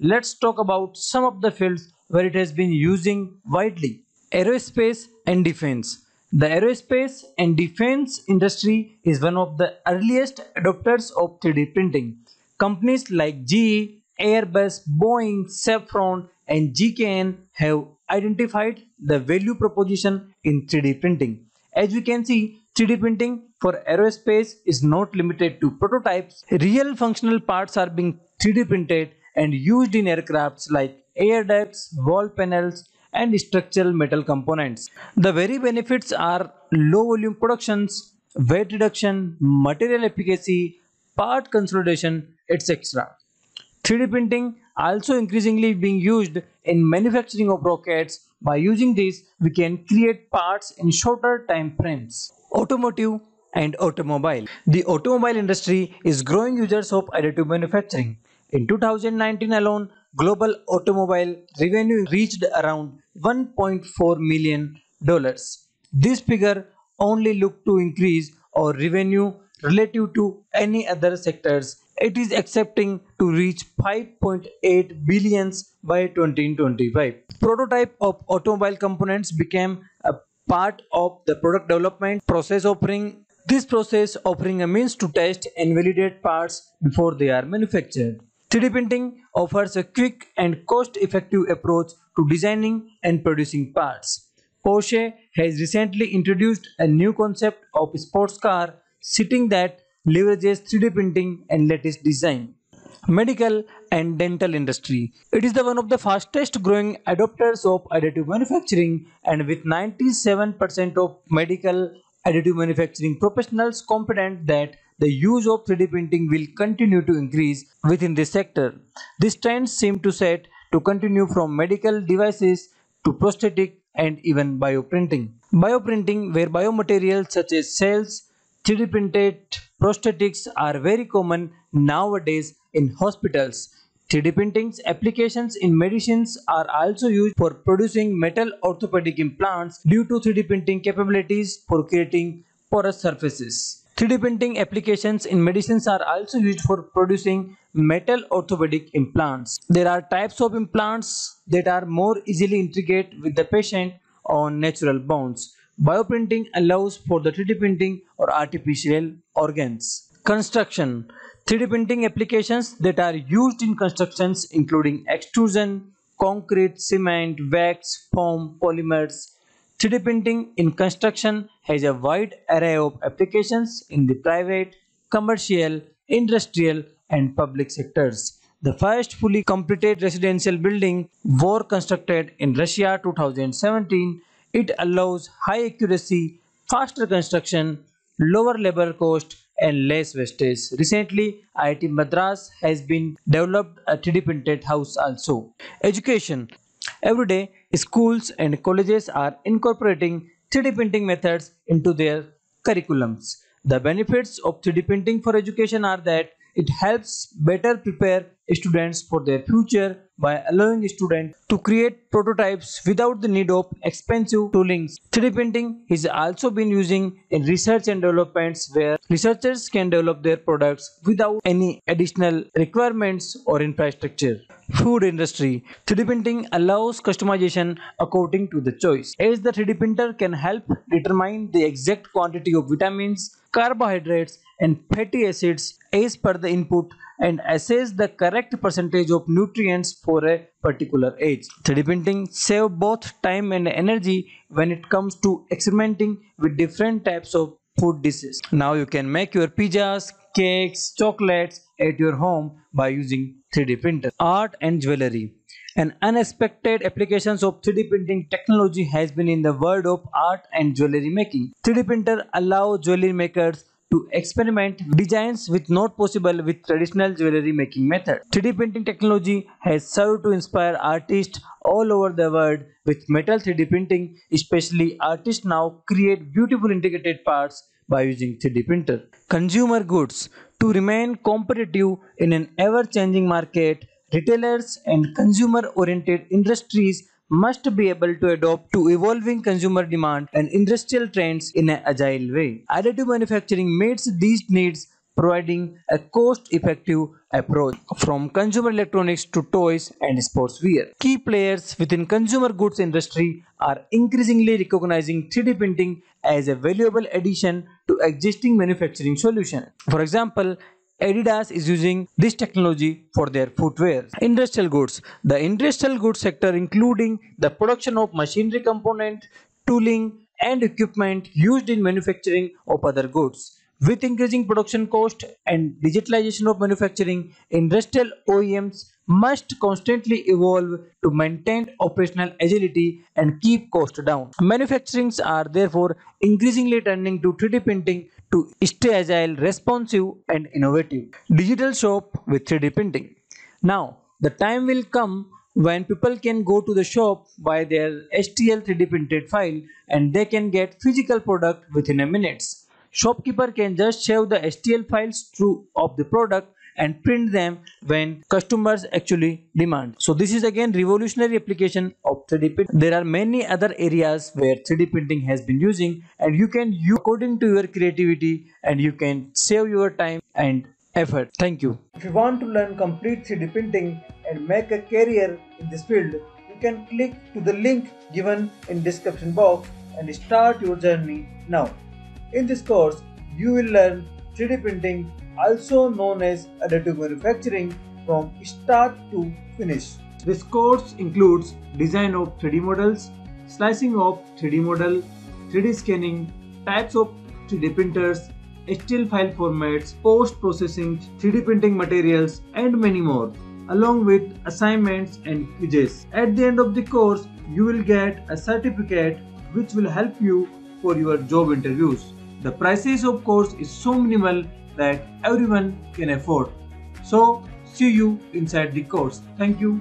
let's talk about some of the fields where it has been using widely. Aerospace and defense. The aerospace and defense industry is one of the earliest adopters of 3D printing. Companies like GE, Airbus, Boeing, Safran and GKN have identified the value proposition in 3D printing. As we can see, 3D printing for aerospace is not limited to prototypes. Real functional parts are being 3D printed and used in aircrafts like air ducts, wall panels, and structural metal components. The very benefits are low volume productions, weight reduction, material efficacy, part consolidation, etc. 3D printing also increasingly being used in manufacturing of rockets. By using this, we can create parts in shorter time frames. Automotive and automobile. The automobile industry is growing users of additive manufacturing. In 2019 alone, global automobile revenue reached around 1.4 million dollars. This figure only looked to increase our revenue relative to any other sectors. It is expecting to reach 5.8 billions by 2025. Prototype of automobile components became a part of the product development process offering this process offering a means to test and validate parts before they are manufactured. 3D printing offers a quick and cost-effective approach to designing and producing parts. Porsche has recently introduced a new concept of sports car seating that leverages 3D printing and latest design. Medical and dental industry. It is the one of the fastest growing adopters of additive manufacturing and with 97% of medical additive manufacturing professionals confident that the use of 3D printing will continue to increase within this sector. This trend seems to set to continue from medical devices to prosthetic and even bioprinting. Bioprinting where biomaterials such as cells, 3D printed prosthetics are very common nowadays in hospitals. 3D printing's applications in medicines are also used for producing metal orthopedic implants due to 3D printing capabilities for creating porous surfaces. 3D printing applications in medicines are also used for producing metal orthopedic implants. There are types of implants that are more easily integrate with the patient on natural bones. Bioprinting allows for the 3D printing or artificial organs. Construction 3D printing applications that are used in constructions including extrusion, concrete, cement, wax, foam, polymers, 3D printing in construction has a wide array of applications in the private, commercial, industrial and public sectors. The first fully completed residential building was constructed in Russia 2017. It allows high accuracy, faster construction, lower labor cost and less wastage. Recently, IIT Madras has been developed a 3D printed house also. Education Every day, schools and colleges are incorporating 3D printing methods into their curriculums. The benefits of 3D printing for education are that it helps better prepare students for their future by allowing students to create prototypes without the need of expensive toolings. 3D printing is also been using in research and developments where researchers can develop their products without any additional requirements or infrastructure. Food industry 3D printing allows customization according to the choice as the 3D printer can help determine the exact quantity of vitamins, carbohydrates and fatty acids as per the input and assess the correct percentage of nutrients for a particular age. 3D printing save both time and energy when it comes to experimenting with different types of food dishes. Now you can make your pizzas, cakes, chocolates at your home by using 3D printer. Art and jewelry. An unexpected applications of 3D printing technology has been in the world of art and jewelry making. 3D printer allow jewelry makers to experiment designs which not possible with traditional jewelry making method. 3D printing technology has served to inspire artists all over the world with metal 3D printing, especially artists now create beautiful integrated parts by using 3D printer. Consumer goods to remain competitive in an ever-changing market, retailers and consumer-oriented industries must be able to adapt to evolving consumer demand and industrial trends in an agile way. Additive manufacturing meets these needs providing a cost-effective approach from consumer electronics to toys and sportswear. Key players within consumer goods industry are increasingly recognizing 3D printing as a valuable addition to existing manufacturing solutions. For example, Adidas is using this technology for their footwear. Industrial goods. The industrial goods sector including the production of machinery component, tooling and equipment used in manufacturing of other goods. With increasing production cost and digitalization of manufacturing, industrial OEMs must constantly evolve to maintain operational agility and keep costs down. Manufacturings are therefore increasingly turning to 3D printing to stay agile, responsive and innovative. Digital shop with 3D printing. Now, the time will come when people can go to the shop, buy their STL 3D printed file and they can get physical product within a minutes. Shopkeeper can just shave the STL files through of the product and print them when customers actually demand. So this is again revolutionary application of 3D print. There are many other areas where 3D printing has been using and you can use according to your creativity and you can save your time and effort. Thank you. If you want to learn complete 3D printing and make a career in this field, you can click to the link given in description box and start your journey now. In this course, you will learn 3D printing also known as additive manufacturing from start to finish. This course includes design of 3D models, slicing of 3D model, 3D scanning, types of 3D printers, STL file formats, post-processing, 3D printing materials and many more along with assignments and quizzes. At the end of the course, you will get a certificate which will help you for your job interviews. The prices of course is so minimal that everyone can afford. So see you inside the course. Thank you.